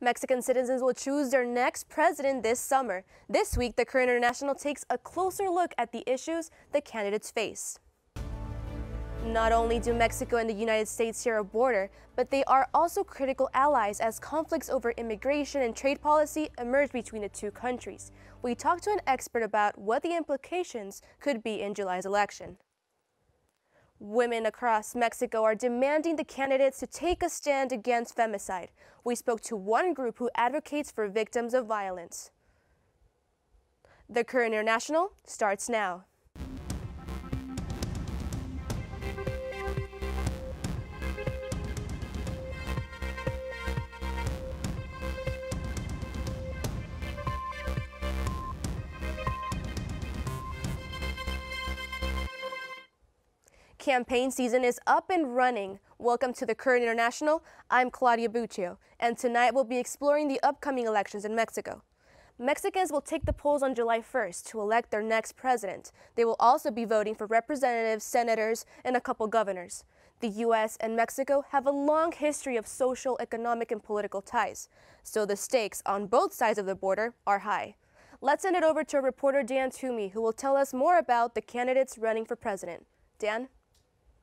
Mexican citizens will choose their next president this summer. This week, the Current International takes a closer look at the issues the candidates face. Not only do Mexico and the United States share a border, but they are also critical allies as conflicts over immigration and trade policy emerge between the two countries. We talked to an expert about what the implications could be in July's election. Women across Mexico are demanding the candidates to take a stand against femicide. We spoke to one group who advocates for victims of violence. The Current International starts now. Campaign season is up and running. Welcome to the Current International. I'm Claudia Buccio, and tonight we'll be exploring the upcoming elections in Mexico. Mexicans will take the polls on July 1st to elect their next president. They will also be voting for representatives, senators, and a couple governors. The U.S. and Mexico have a long history of social, economic, and political ties, so the stakes on both sides of the border are high. Let's send it over to reporter Dan Toomey, who will tell us more about the candidates running for president. Dan?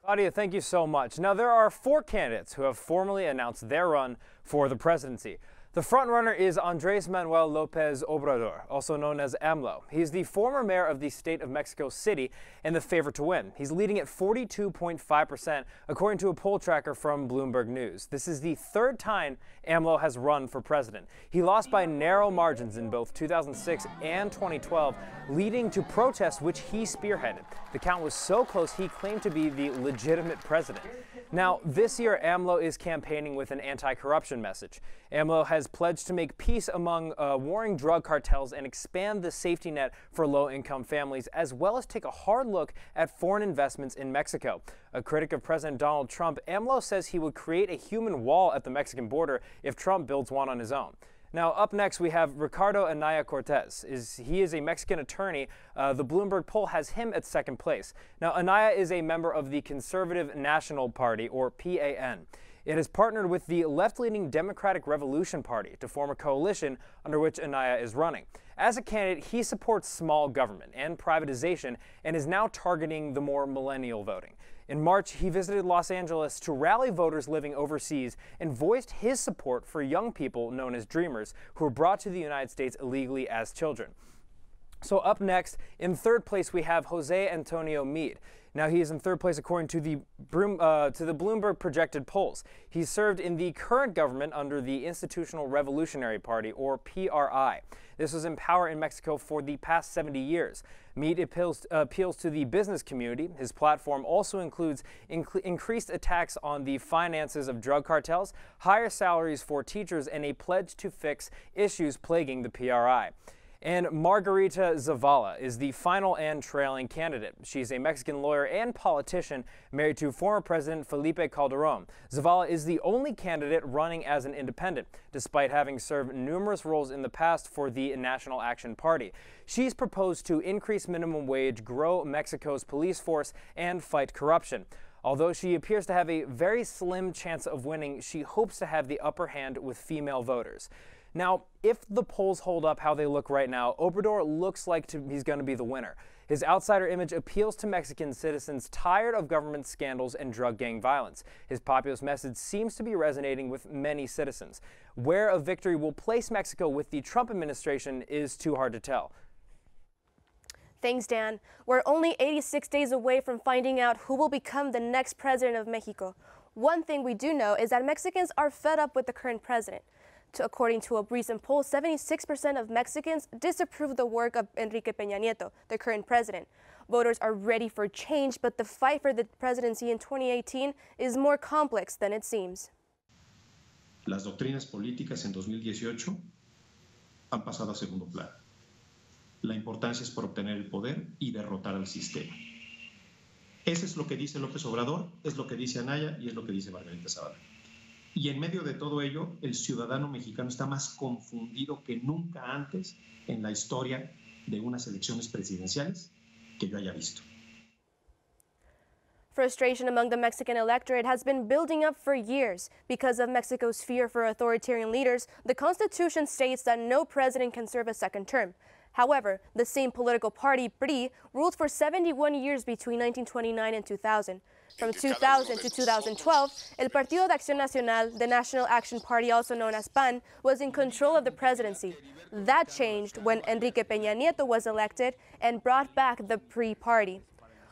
Claudia, thank you so much. Now, there are four candidates who have formally announced their run for the presidency. The frontrunner is Andres Manuel Lopez Obrador, also known as AMLO. He's the former mayor of the state of Mexico City and the favorite to win. He's leading at 42.5%, according to a poll tracker from Bloomberg News. This is the third time AMLO has run for president. He lost by narrow margins in both 2006 and 2012, leading to protests which he spearheaded. The count was so close he claimed to be the legitimate president. Now, this year, AMLO is campaigning with an anti corruption message. AMLO has pledged to make peace among uh, warring drug cartels and expand the safety net for low income families, as well as take a hard look at foreign investments in Mexico. A critic of President Donald Trump, AMLO says he would create a human wall at the Mexican border if Trump builds one on his own. Now, up next, we have Ricardo Anaya Cortez. Is, he is a Mexican attorney. Uh, the Bloomberg poll has him at second place. Now, Anaya is a member of the Conservative National Party, or PAN. It has partnered with the left leaning Democratic Revolution Party to form a coalition under which Anaya is running. As a candidate, he supports small government and privatization and is now targeting the more millennial voting. In March, he visited Los Angeles to rally voters living overseas and voiced his support for young people known as Dreamers who were brought to the United States illegally as children. So up next, in third place, we have Jose Antonio Meade. Now he is in third place according to the, uh, to the Bloomberg projected polls. He served in the current government under the Institutional Revolutionary Party, or PRI. This was in power in Mexico for the past 70 years. Meade appeals, uh, appeals to the business community. His platform also includes inc increased attacks on the finances of drug cartels, higher salaries for teachers, and a pledge to fix issues plaguing the PRI. And Margarita Zavala is the final and trailing candidate. She's a Mexican lawyer and politician married to former President Felipe Calderon. Zavala is the only candidate running as an independent, despite having served numerous roles in the past for the National Action Party. She's proposed to increase minimum wage, grow Mexico's police force, and fight corruption. Although she appears to have a very slim chance of winning, she hopes to have the upper hand with female voters. Now, if the polls hold up how they look right now, Obrador looks like to, he's going to be the winner. His outsider image appeals to Mexican citizens tired of government scandals and drug gang violence. His populist message seems to be resonating with many citizens. Where a victory will place Mexico with the Trump administration is too hard to tell. Thanks, Dan. We're only 86 days away from finding out who will become the next president of Mexico. One thing we do know is that Mexicans are fed up with the current president. According to a recent poll, 76% of Mexicans disapprove the work of Enrique Peña Nieto, the current president. Voters are ready for change, but the fight for the presidency in 2018 is more complex than it seems. Las doctrinas políticas en 2018 han pasado a segundo plano. La importancia es por obtener el poder y derrotar al sistema. Eso es lo que dice López Obrador, es lo que dice Anaya y es lo que dice Margarita Zavala. Y en medio de todo ello, el ciudadano mexicano está más confundido que nunca antes en la historia de unas elecciones presidenciales que yo haya visto. Frustration among the Mexican electorate has been building up for years. Because of Mexico's fear for authoritarian leaders, the Constitution states that no president can serve a second term. However, the same political party, PRI, ruled for 71 years between 1929 and 2000. From 2000 to 2012, El Partido de Acción Nacional, the National Action Party, also known as PAN, was in control of the presidency. That changed when Enrique Peña Nieto was elected and brought back the PRI party.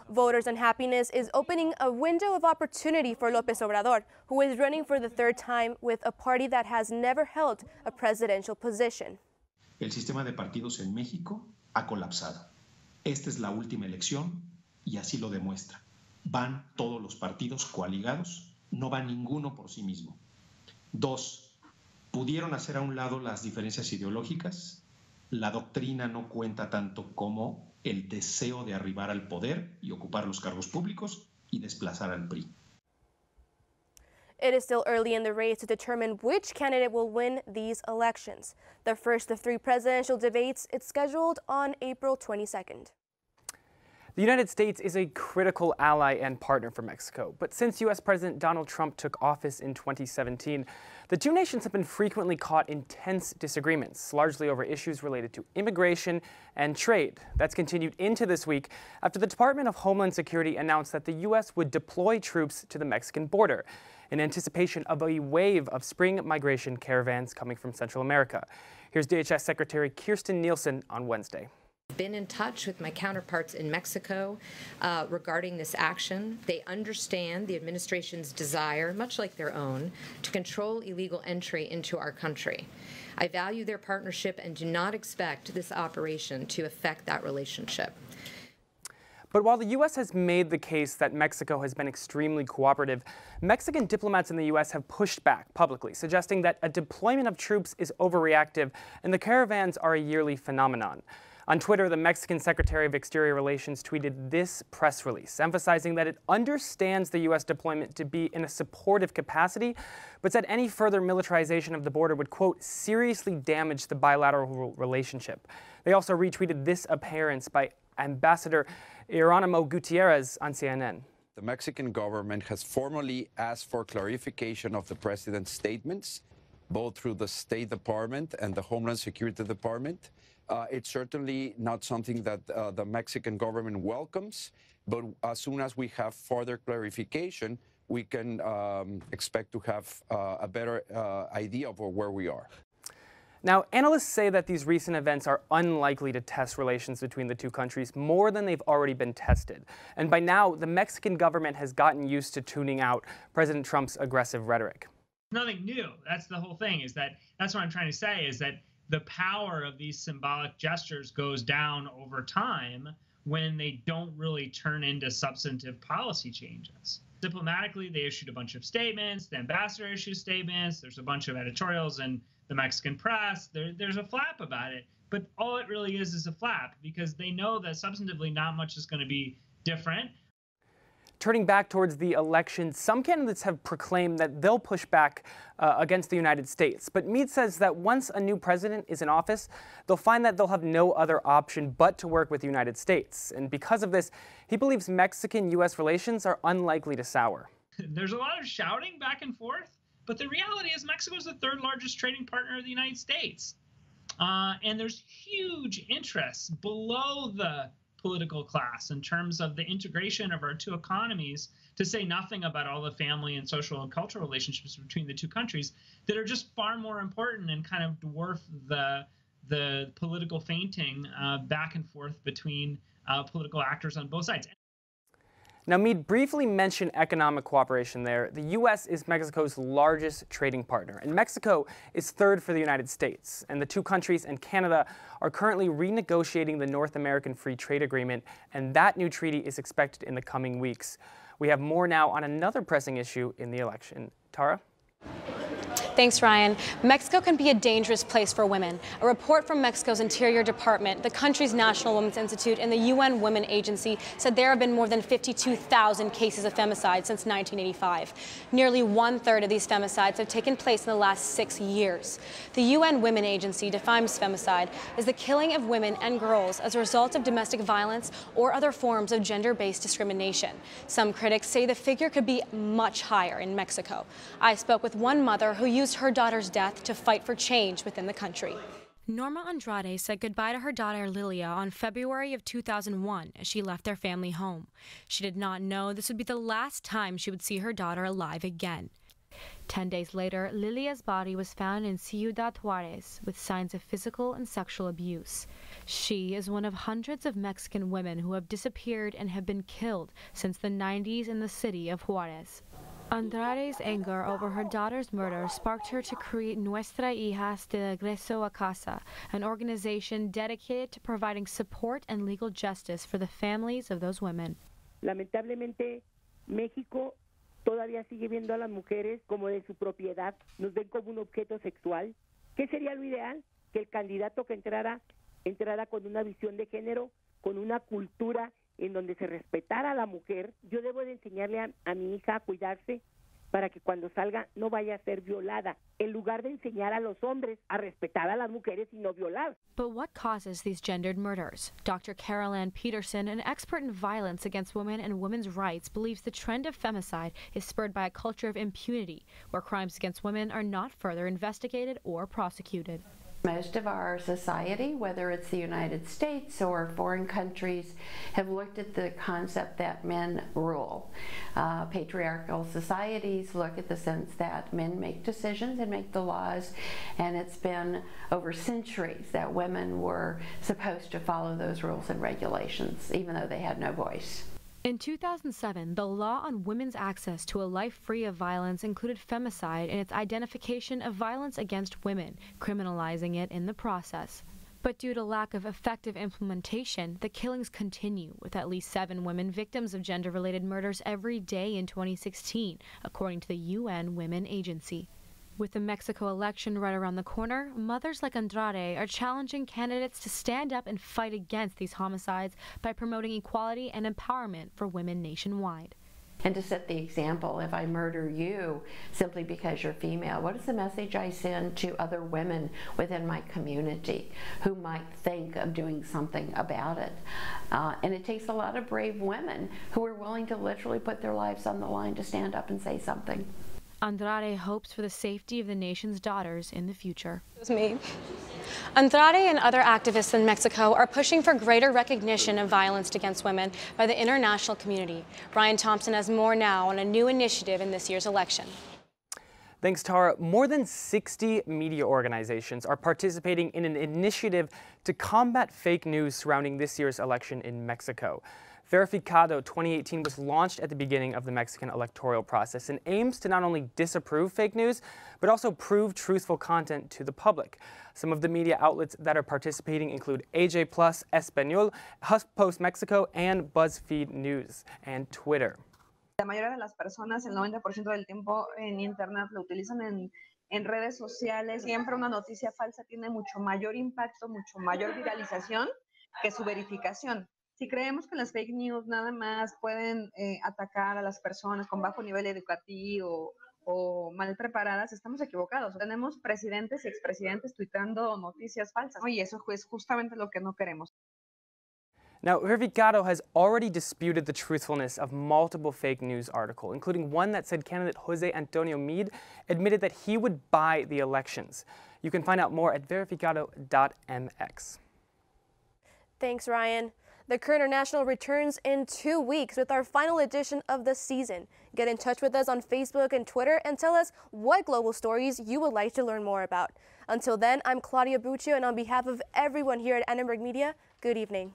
Voters' unhappiness is opening a window of opportunity for López Obrador, who is running for the third time with a party that has never held a presidential position. El sistema de partidos en México ha colapsado. Esta es la última elección y así lo demuestra. Van todos los partidos coaligados, no va ninguno por sí mismo. Dos, pudieron hacer a un lado las diferencias ideológicas. La doctrina no cuenta tanto como el deseo de arribar al poder y ocupar los cargos públicos y desplazar al PRI. It is still early in the race to determine which candidate will win these elections. The first of three presidential debates is scheduled on April 22nd. The United States is a critical ally and partner for Mexico, but since U.S. President Donald Trump took office in 2017, the two nations have been frequently caught in tense disagreements, largely over issues related to immigration and trade. That's continued into this week after the Department of Homeland Security announced that the U.S. would deploy troops to the Mexican border in anticipation of a wave of spring migration caravans coming from Central America. Here's DHS Secretary Kirstjen Nielsen on Wednesday been in touch with my counterparts in Mexico uh, regarding this action. They understand the administration's desire, much like their own, to control illegal entry into our country. I value their partnership and do not expect this operation to affect that relationship. But while the U.S. has made the case that Mexico has been extremely cooperative, Mexican diplomats in the U.S. have pushed back publicly, suggesting that a deployment of troops is overreactive and the caravans are a yearly phenomenon. On Twitter, the Mexican Secretary of Exterior Relations tweeted this press release, emphasizing that it understands the U.S. deployment to be in a supportive capacity, but said any further militarization of the border would, quote, seriously damage the bilateral relationship. They also retweeted this appearance by Ambassador Jeronimo Gutierrez on CNN. The Mexican government has formally asked for clarification of the president's statements, both through the State Department and the Homeland Security Department. Uh, it's certainly not something that uh, the Mexican government welcomes, but as soon as we have further clarification, we can um, expect to have uh, a better uh, idea of where we are. Now, analysts say that these recent events are unlikely to test relations between the two countries more than they've already been tested. And by now, the Mexican government has gotten used to tuning out President Trump's aggressive rhetoric. Nothing new. That's the whole thing, is that that's what I'm trying to say is that the power of these symbolic gestures goes down over time when they don't really turn into substantive policy changes. Diplomatically, they issued a bunch of statements. The ambassador issued statements. There's a bunch of editorials in the Mexican press. There, there's a flap about it. But all it really is is a flap because they know that substantively not much is going to be different. Turning back towards the election, some candidates have proclaimed that they'll push back uh, against the United States. But Meade says that once a new president is in office, they'll find that they'll have no other option but to work with the United States. And because of this, he believes Mexican U.S. relations are unlikely to sour. There's a lot of shouting back and forth, but the reality is Mexico is the third largest trading partner of the United States. Uh, and there's huge interests below the political class in terms of the integration of our two economies, to say nothing about all the family and social and cultural relationships between the two countries that are just far more important and kind of dwarf the the political feinting uh, back and forth between uh, political actors on both sides. Now, Meade briefly mentioned economic cooperation there. The U.S. is Mexico's largest trading partner, and Mexico is third for the United States. And the two countries and Canada are currently renegotiating the North American Free Trade Agreement, and that new treaty is expected in the coming weeks. We have more now on another pressing issue in the election. Tara? Thanks, Ryan. Mexico can be a dangerous place for women. A report from Mexico's Interior Department, the country's National Women's Institute, and the UN Women Agency said there have been more than 52,000 cases of femicide since 1985. Nearly one third of these femicides have taken place in the last six years. The UN Women Agency defines femicide as the killing of women and girls as a result of domestic violence or other forms of gender based discrimination. Some critics say the figure could be much higher in Mexico. I spoke with one mother who used her daughter's death to fight for change within the country. Norma Andrade said goodbye to her daughter Lilia on February of 2001 as she left their family home. She did not know this would be the last time she would see her daughter alive again. Ten days later, Lilia's body was found in Ciudad Juarez with signs of physical and sexual abuse. She is one of hundreds of Mexican women who have disappeared and have been killed since the 90s in the city of Juarez. Andrade's anger over her daughter's murder sparked her to create Nuestra Hijas de Regreso a Casa, an organization dedicated to providing support and legal justice for the families of those women. Lamentablemente, México todavía sigue viendo a las mujeres como de su propiedad, nos ven como un objeto sexual. ¿Qué sería lo ideal? Que el candidato que entrara entrara con una visión de género, con una cultura en donde se respetara a la mujer, yo debo de enseñarle a, a, mi hija a cuidarse para que cuando salga no vaya a ser violada, en lugar de enseñar a los hombres a respetar a las mujeres y no violar. But what causes these gendered murders? Dr. Carol Ann Peterson, an expert in violence against women and women's rights, believes the trend of femicide is spurred by a culture of impunity, where crimes against women are not further investigated or prosecuted. Most of our society, whether it's the United States or foreign countries, have looked at the concept that men rule. Uh, patriarchal societies look at the sense that men make decisions and make the laws, and it's been over centuries that women were supposed to follow those rules and regulations, even though they had no voice. In 2007, the law on women's access to a life free of violence included femicide in its identification of violence against women, criminalizing it in the process. But due to lack of effective implementation, the killings continue, with at least seven women victims of gender related murders every day in 2016, according to the UN Women Agency. With the Mexico election right around the corner, mothers like Andrade are challenging candidates to stand up and fight against these homicides by promoting equality and empowerment for women nationwide. And to set the example, if I murder you simply because you're female, what is the message I send to other women within my community who might think of doing something about it? Uh, and it takes a lot of brave women who are willing to literally put their lives on the line to stand up and say something. Andrade hopes for the safety of the nation's daughters in the future. It was me. Andrade and other activists in Mexico are pushing for greater recognition of violence against women by the international community. Brian Thompson has more now on a new initiative in this year's election. Thanks, Tara. More than 60 media organizations are participating in an initiative to combat fake news surrounding this year's election in Mexico. Verificado 2018 was launched at the beginning of the Mexican electoral process and aims to not only disapprove fake news, but also prove truthful content to the public. Some of the media outlets that are participating include AJ Plus, Español, HuffPost Mexico, and BuzzFeed News, and Twitter. La mayoría de las personas, el 90% del tiempo en Internet lo utilizan en, en redes sociales. Siempre una noticia falsa tiene mucho mayor impacto, mucho mayor viralización que su verificación. Si creemos que las fake news nada más pueden eh, atacar a las personas con bajo nivel educativo o mal preparadas, estamos equivocados. Tenemos presidentes y expresidentes tuitando noticias falsas. Y eso es justamente lo que no queremos. Now, Verificado has already disputed the truthfulness of multiple fake news articles, including one that said candidate Jose Antonio Meade admitted that he would buy the elections. You can find out more at verificado.mx. Thanks, Ryan. The Current International returns in two weeks with our final edition of the season. Get in touch with us on Facebook and Twitter and tell us what global stories you would like to learn more about. Until then, I'm Claudia Buccio, and on behalf of everyone here at Annenberg Media, good evening.